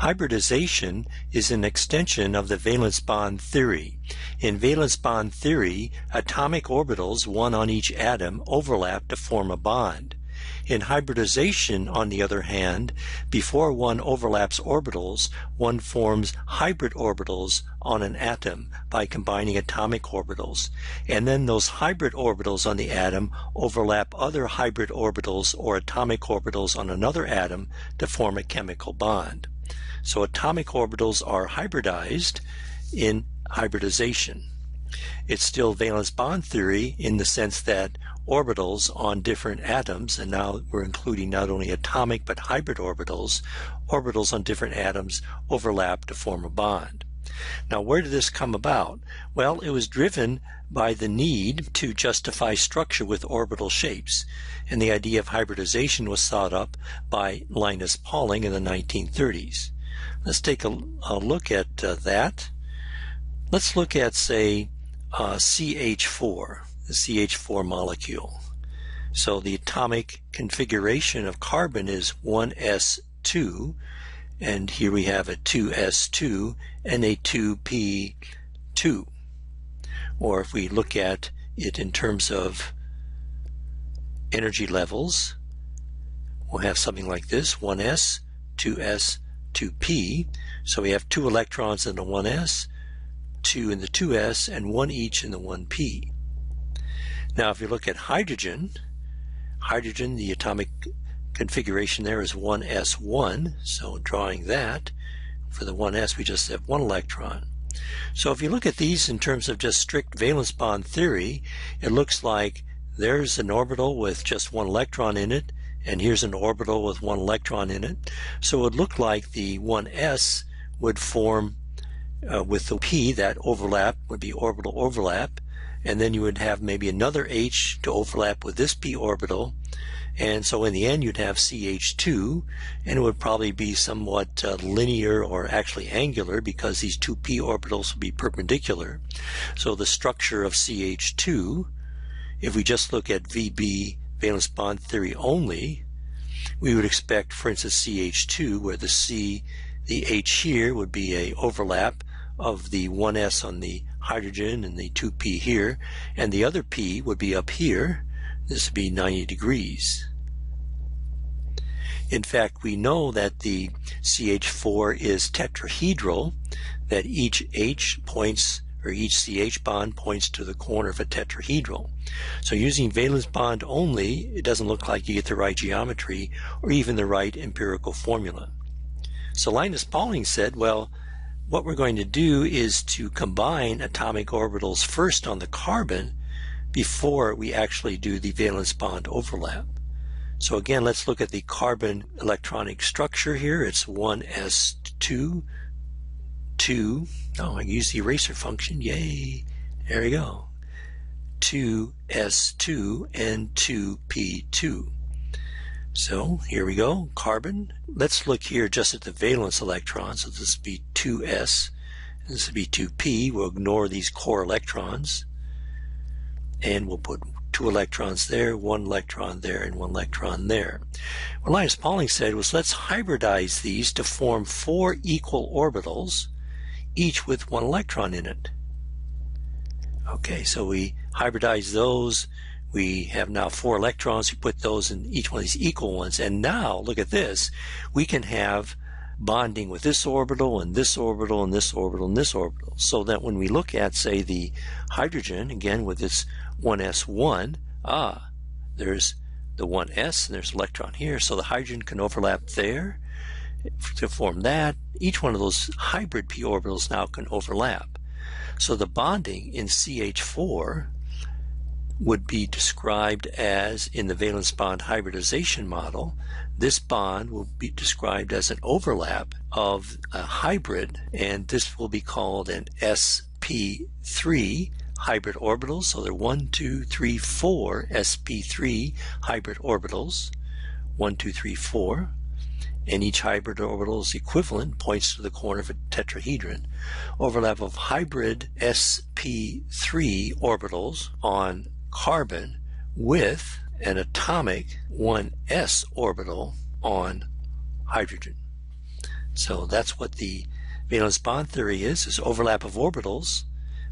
Hybridization is an extension of the valence bond theory. In valence bond theory, atomic orbitals, one on each atom, overlap to form a bond. In hybridization, on the other hand, before one overlaps orbitals, one forms hybrid orbitals on an atom by combining atomic orbitals. And then those hybrid orbitals on the atom overlap other hybrid orbitals or atomic orbitals on another atom to form a chemical bond. So atomic orbitals are hybridized in hybridization. It's still valence bond theory in the sense that orbitals on different atoms, and now we're including not only atomic but hybrid orbitals, orbitals on different atoms overlap to form a bond. Now, where did this come about? Well, it was driven by the need to justify structure with orbital shapes, and the idea of hybridization was thought up by Linus Pauling in the 1930s. Let's take a, a look at uh, that. Let's look at, say, uh, CH4, the CH4 molecule. So the atomic configuration of carbon is 1s2, and here we have a 2s2 and a 2p2. Or if we look at it in terms of energy levels, we'll have something like this 1s, 2s, 2p. So we have two electrons in the 1s, two in the 2s, and one each in the 1p. Now, if you look at hydrogen, hydrogen, the atomic configuration there is 1s1, so drawing that, for the 1s we just have one electron. So if you look at these in terms of just strict valence bond theory, it looks like there's an orbital with just one electron in it, and here's an orbital with one electron in it. So it would look like the 1s would form uh, with the p, that overlap would be orbital overlap, and then you would have maybe another h to overlap with this p orbital, and so in the end you'd have CH2, and it would probably be somewhat uh, linear or actually angular because these two p orbitals would be perpendicular. So the structure of CH2, if we just look at VB valence bond theory only, we would expect, for instance, CH2, where the C, the H here would be a overlap of the 1s on the hydrogen and the 2p here, and the other p would be up here. This would be 90 degrees. In fact, we know that the CH4 is tetrahedral, that each H points or each CH bond points to the corner of a tetrahedral. So using valence bond only, it doesn't look like you get the right geometry or even the right empirical formula. So Linus Pauling said, well, what we're going to do is to combine atomic orbitals first on the carbon before we actually do the valence bond overlap. So again, let's look at the carbon electronic structure here. It's 1s2 2, oh, I use the eraser function, yay, there we go, 2s2 and 2p2. So here we go, carbon. Let's look here just at the valence electrons. So this would be 2s, this would be 2p. We'll ignore these core electrons, and we'll put two electrons there, one electron there, and one electron there. What Linus Pauling said was let's hybridize these to form four equal orbitals each with one electron in it. Okay, so we hybridize those. We have now four electrons. We put those in each one of these equal ones. And now, look at this. We can have bonding with this orbital and this orbital and this orbital and this orbital. So that when we look at, say, the hydrogen, again with its 1s1, ah, there's the 1s and there's electron here. So the hydrogen can overlap there to form that, each one of those hybrid p orbitals now can overlap. So the bonding in CH4 would be described as, in the valence bond hybridization model, this bond will be described as an overlap of a hybrid, and this will be called an sp3 hybrid orbitals. So there are 1, 2, 3, 4 sp3 hybrid orbitals. 1, 2, 3, 4 and each hybrid orbital is equivalent, points to the corner of a tetrahedron. Overlap of hybrid sp3 orbitals on carbon with an atomic 1s orbital on hydrogen. So that's what the valence bond theory is, is overlap of orbitals,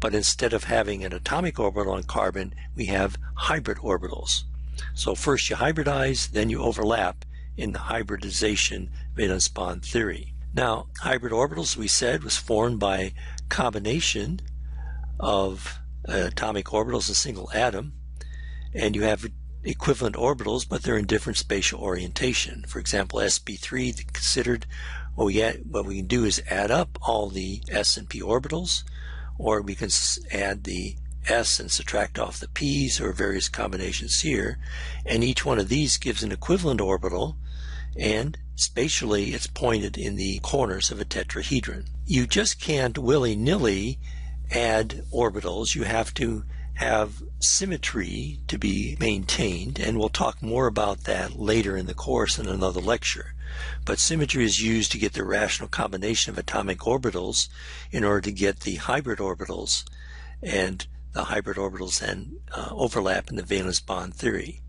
but instead of having an atomic orbital on carbon, we have hybrid orbitals. So first you hybridize, then you overlap in the hybridization valence bond theory. Now, hybrid orbitals, we said, was formed by combination of uh, atomic orbitals a single atom, and you have equivalent orbitals, but they're in different spatial orientation. For example, sp3 considered what we, what we can do is add up all the s and p orbitals, or we can add the s and subtract off the p's, or various combinations here, and each one of these gives an equivalent orbital, and spatially it's pointed in the corners of a tetrahedron. You just can't willy-nilly add orbitals. You have to have symmetry to be maintained, and we'll talk more about that later in the course in another lecture. But symmetry is used to get the rational combination of atomic orbitals in order to get the hybrid orbitals, and the hybrid orbitals then uh, overlap in the valence bond theory.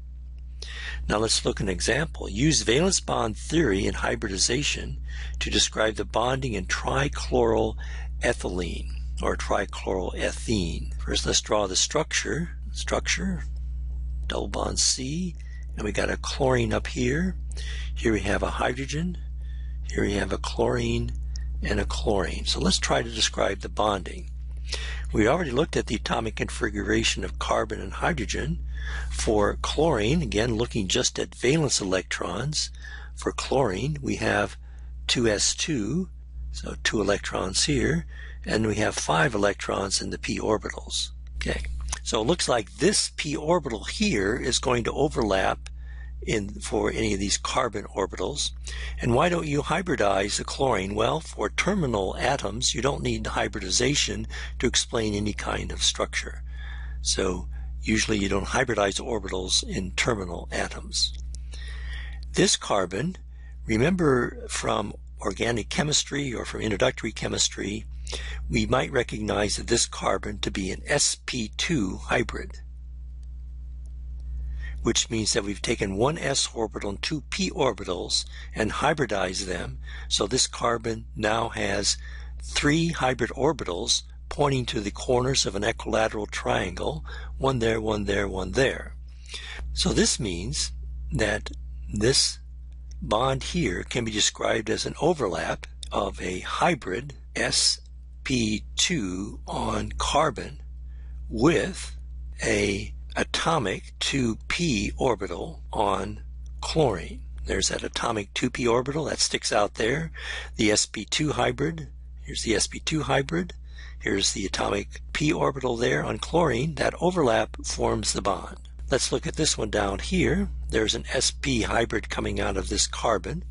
Now let's look at an example. Use valence bond theory in hybridization to describe the bonding in trichloroethylene or trichloroethene. First, let's draw the structure. Structure, double bond C, and we got a chlorine up here. Here we have a hydrogen. Here we have a chlorine and a chlorine. So let's try to describe the bonding. We already looked at the atomic configuration of carbon and hydrogen. For chlorine, again looking just at valence electrons, for chlorine we have 2s2, so two electrons here, and we have five electrons in the p orbitals. Okay, so it looks like this p orbital here is going to overlap in for any of these carbon orbitals. And why don't you hybridize the chlorine? Well, for terminal atoms, you don't need hybridization to explain any kind of structure. So usually you don't hybridize orbitals in terminal atoms. This carbon, remember from organic chemistry or from introductory chemistry, we might recognize that this carbon to be an sp2 hybrid, which means that we've taken one s orbital and two p orbitals and hybridized them. So this carbon now has three hybrid orbitals pointing to the corners of an equilateral triangle, one there, one there, one there. So this means that this bond here can be described as an overlap of a hybrid sp2 on carbon with a atomic 2p orbital on chlorine. There's that atomic 2p orbital that sticks out there. The sp2 hybrid, here's the sp2 hybrid. Here's the atomic p orbital there on chlorine. That overlap forms the bond. Let's look at this one down here. There's an sp hybrid coming out of this carbon.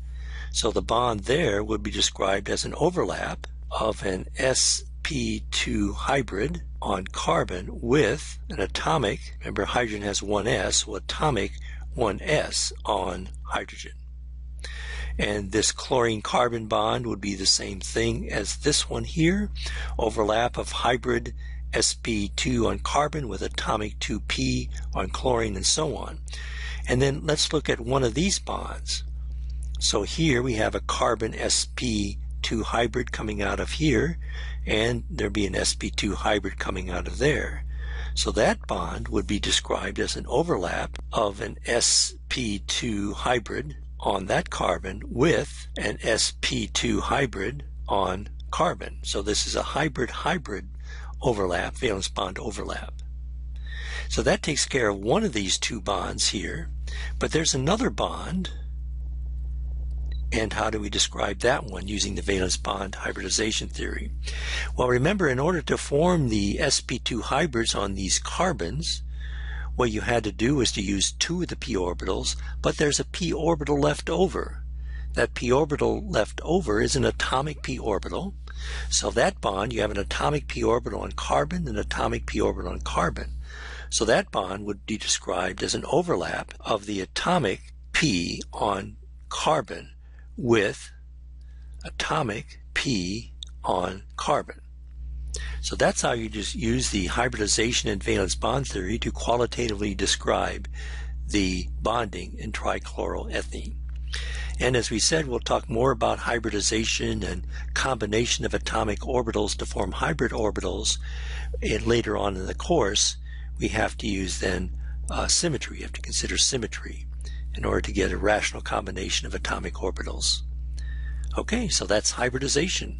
So the bond there would be described as an overlap of an sp2 hybrid on carbon with an atomic, remember hydrogen has one s, so atomic one s on hydrogen. And this chlorine carbon bond would be the same thing as this one here, overlap of hybrid sp2 on carbon with atomic 2p on chlorine and so on. And then let's look at one of these bonds. So here we have a carbon sp 2 hybrid coming out of here, and there'd be an sp2 hybrid coming out of there. So that bond would be described as an overlap of an sp2 hybrid on that carbon with an sp2 hybrid on carbon. So this is a hybrid-hybrid overlap, valence bond overlap. So that takes care of one of these two bonds here, but there's another bond and how do we describe that one using the valence bond hybridization theory? Well, remember, in order to form the sp2 hybrids on these carbons, what you had to do was to use two of the p orbitals, but there's a p orbital left over. That p orbital left over is an atomic p orbital. So that bond, you have an atomic p orbital on carbon and an atomic p orbital on carbon. So that bond would be described as an overlap of the atomic p on carbon with atomic P on carbon. So that's how you just use the hybridization and valence bond theory to qualitatively describe the bonding in trichloroethene. And as we said, we'll talk more about hybridization and combination of atomic orbitals to form hybrid orbitals and later on in the course. We have to use then uh, symmetry. You have to consider symmetry in order to get a rational combination of atomic orbitals. Okay, so that's hybridization.